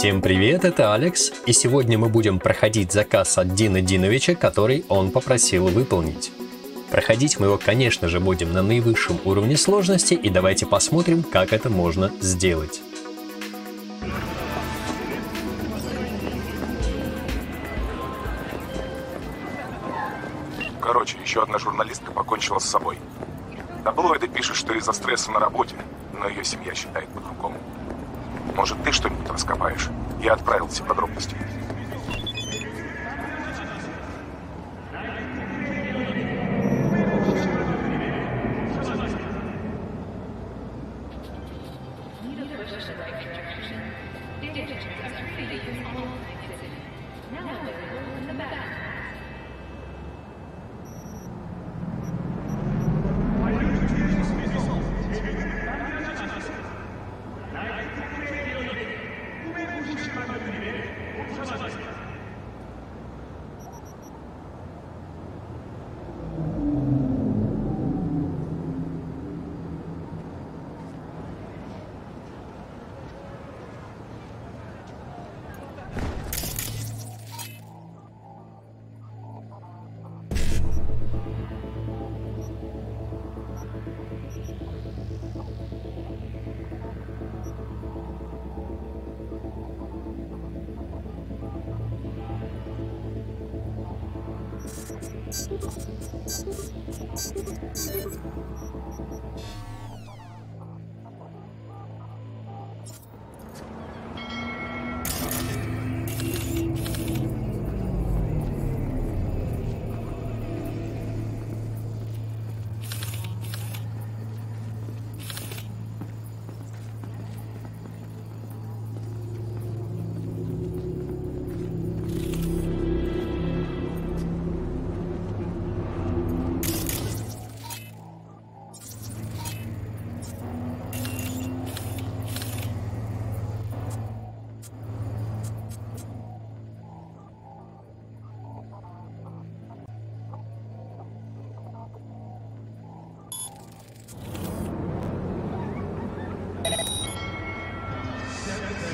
Всем привет, это Алекс, и сегодня мы будем проходить заказ от Дина Диновича, который он попросил выполнить. Проходить мы его, конечно же, будем на наивысшем уровне сложности, и давайте посмотрим, как это можно сделать. Короче, еще одна журналистка покончила с собой. Таблоиды пишут, что из-за стресса на работе, но ее семья считает по-другому. Может, ты что-нибудь раскопаешь? Я отправил все подробности.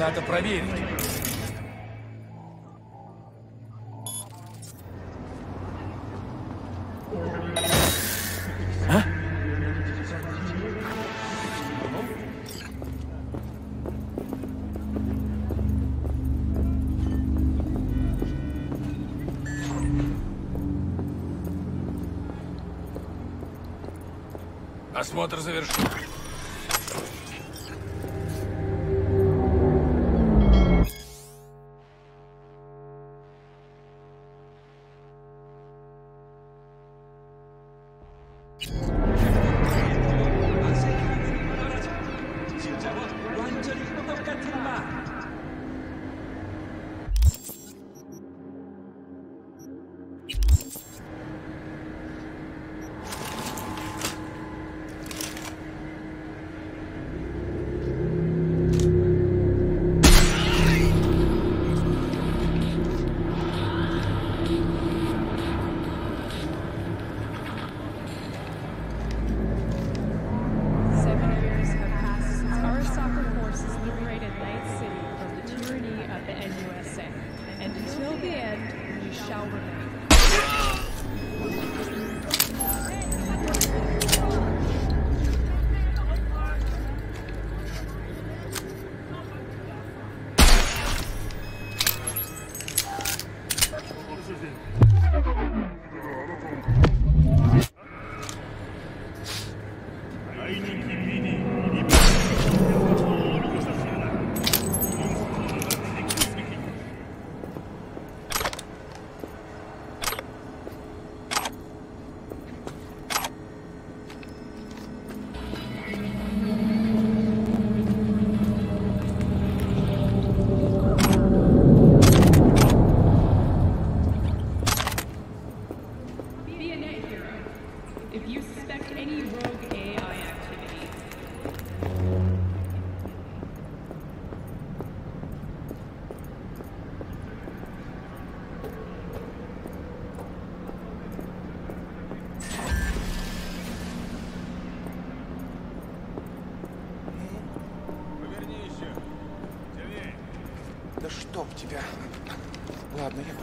Надо проверить. Осмотр завершен.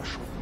Пошел.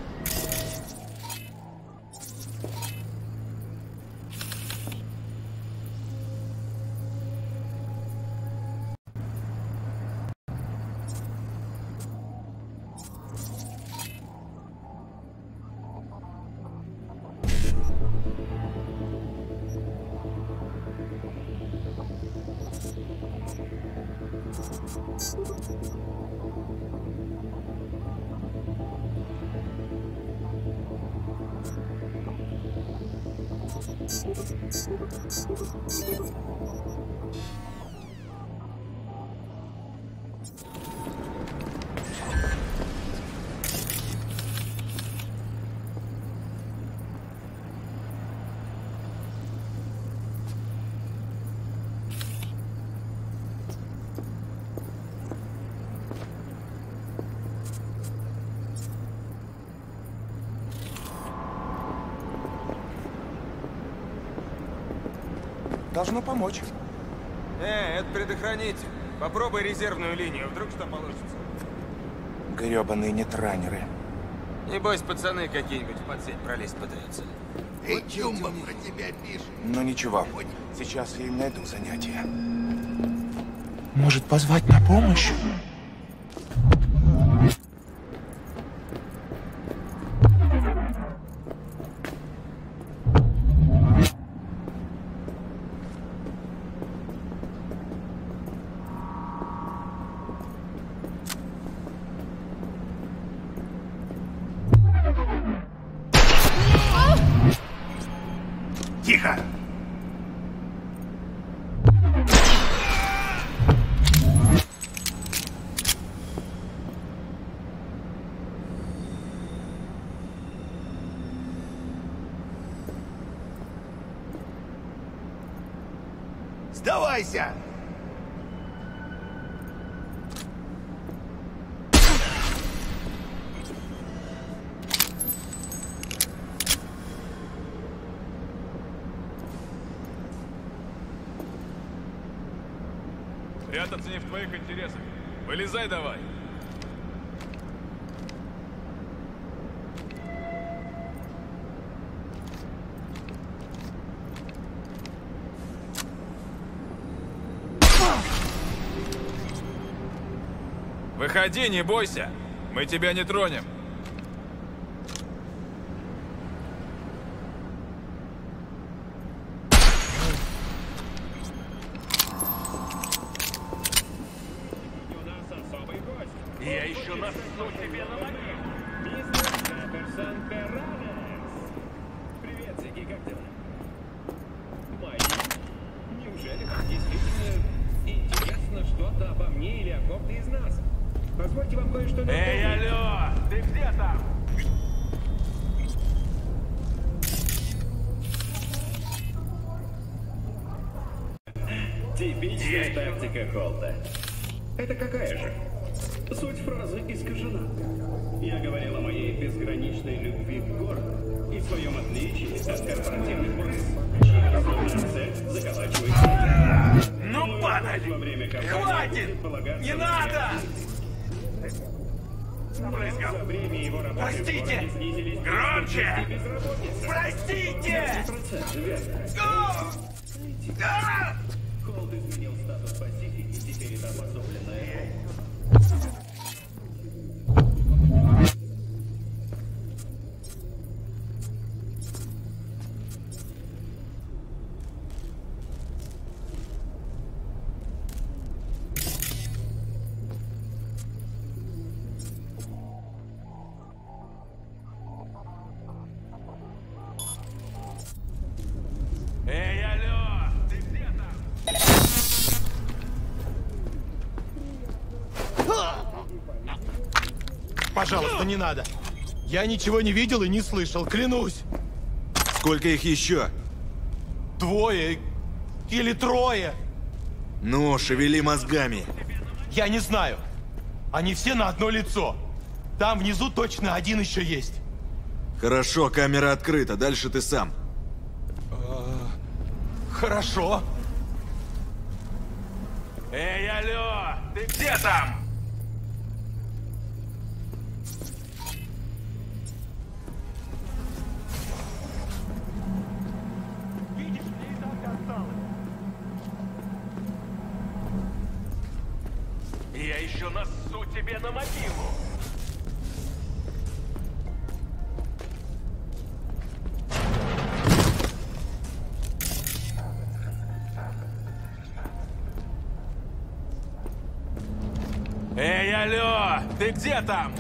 Должно помочь. Э, это предохранитель. Попробуй резервную линию, вдруг что получится. Гребаные нетранеры. Небось, пацаны какие-нибудь в подсеть пролезть пытаются. Эй, Чумба про тебя пишет. Ну ничего, сейчас я им найду занятие. Может, позвать на помощь? Сдавайся! Прятаться не в твоих интересах. Вылезай давай. Выходи, не бойся. Мы тебя не тронем. Я еще насу тебе на Позвольте вам кое-что Эй, алло! Ты где там? Типичная тактика Холта. Это какая же? Суть фразы искажена. Я говорил о моей безграничной любви к городу и своем отличии от корпоративных крыс, чья основная цель заколачивает Ну, падаль! во время кампании Хватит! Не на надо! В Простите! Громче! Простите! А! Пожалуйста, не надо. Я ничего не видел и не слышал, клянусь. Сколько их еще? Двое или трое. Ну, шевели мозгами. Я не знаю. Они все на одно лицо. Там внизу точно один еще есть. Хорошо, камера открыта, дальше ты сам. Хорошо. Эй, алло! Ты где там? Еще нассу тебе на могилу. Эй, алло! Ты где там?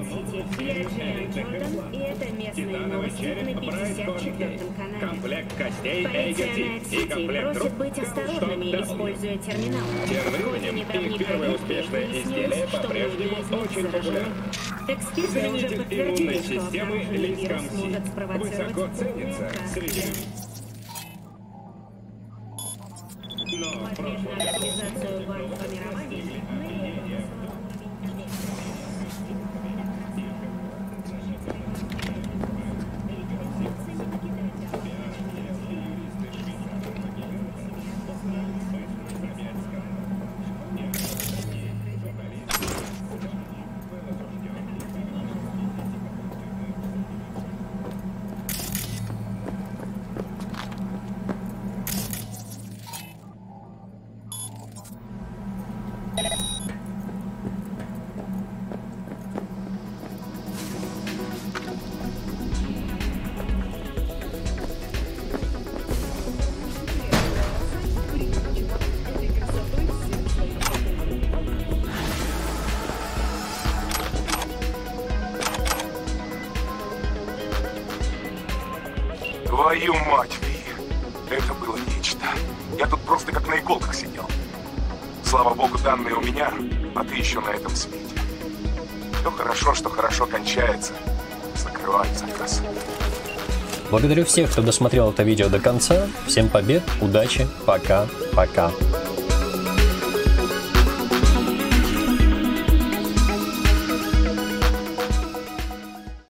Я Джейн Джордан, и это местные новости на 54-м канале. комплект костей AGT и комплект просит быть осторожными, используя терминал. Тем временем их первое успешное изделие по-прежнему очень популярно. Эксперты уже подтвердили, что обнаруженный вирус может спровоцировать ценится среди... Но в прошлом Твою мать, Ви. Это было нечто. Я тут просто как на иголках сидел. Слава богу, данные у меня, а ты еще на этом свете. Все хорошо, что хорошо кончается. Закрываю заказ. Благодарю всех, кто досмотрел это видео до конца. Всем побед, удачи, пока, пока.